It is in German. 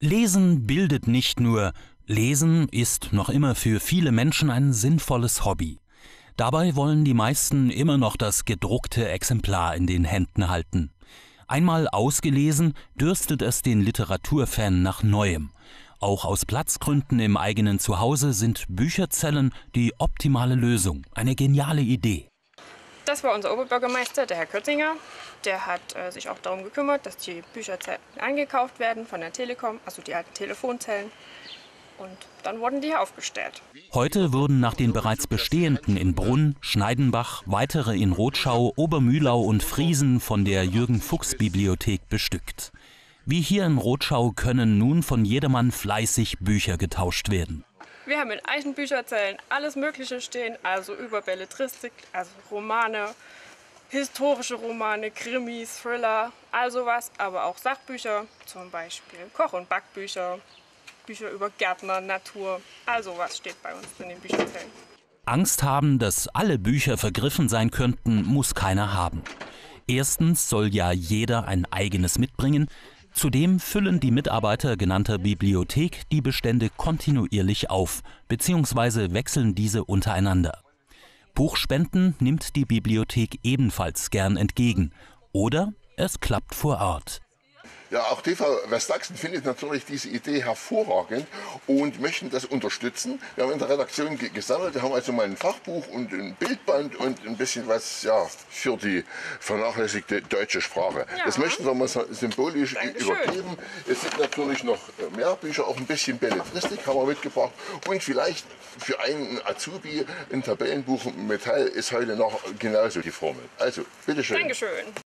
Lesen bildet nicht nur, Lesen ist noch immer für viele Menschen ein sinnvolles Hobby. Dabei wollen die meisten immer noch das gedruckte Exemplar in den Händen halten. Einmal ausgelesen, dürstet es den Literaturfan nach Neuem. Auch aus Platzgründen im eigenen Zuhause sind Bücherzellen die optimale Lösung. Eine geniale Idee. Das war unser Oberbürgermeister, der Herr Kötzinger. Der hat äh, sich auch darum gekümmert, dass die Bücherzellen eingekauft werden von der Telekom, also die alten Telefonzellen. Und dann wurden die aufgestellt. Heute wurden nach den bereits bestehenden in Brunn, Schneidenbach, weitere in Rotschau, Obermühlau und Friesen von der Jürgen-Fuchs-Bibliothek bestückt. Wie hier in Rotschau können nun von jedermann fleißig Bücher getauscht werden. Wir haben in Eichenbücherzellen alles Mögliche stehen, also über Belletristik, also Romane, historische Romane, Krimis, Thriller, also was, aber auch Sachbücher, zum Beispiel Koch- und Backbücher, Bücher über Gärtner, Natur, also was steht bei uns in den Bücherzellen. Angst haben, dass alle Bücher vergriffen sein könnten, muss keiner haben. Erstens soll ja jeder ein eigenes mitbringen. Zudem füllen die Mitarbeiter genannter Bibliothek die Bestände kontinuierlich auf bzw. wechseln diese untereinander. Buchspenden nimmt die Bibliothek ebenfalls gern entgegen oder es klappt vor Ort. Ja, auch TV Westsachsen findet natürlich diese Idee hervorragend und möchten das unterstützen. Wir haben in der Redaktion gesammelt, wir haben also mal ein Fachbuch und ein Bildband und ein bisschen was ja, für die vernachlässigte deutsche Sprache. Ja. Das möchten wir mal symbolisch Dankeschön. übergeben. Es sind natürlich noch äh, mehr Bücher, auch ein bisschen Belletristik haben wir mitgebracht und vielleicht für einen Azubi ein Tabellenbuch Metall ist heute noch genauso die Formel. Also, bitteschön. Dankeschön.